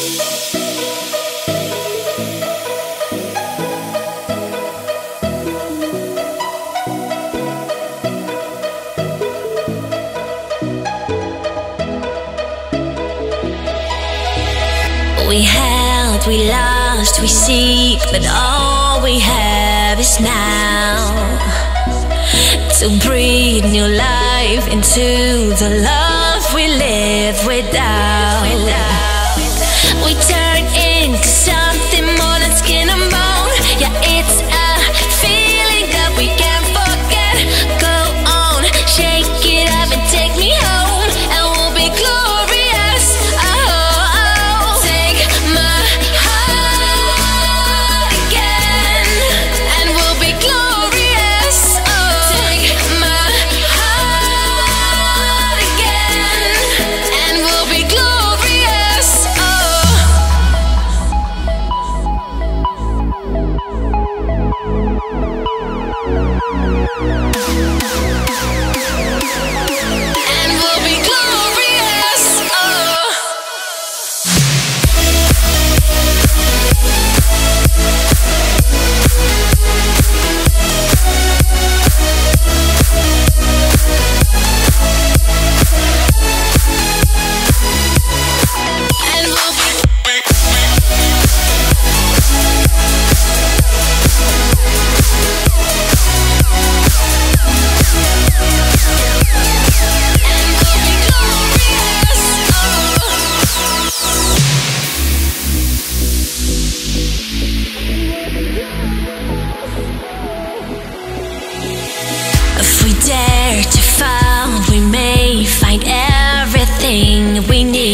We held, we lost, we seek, but all we have is now. To breathe new life into the love we live without. we need.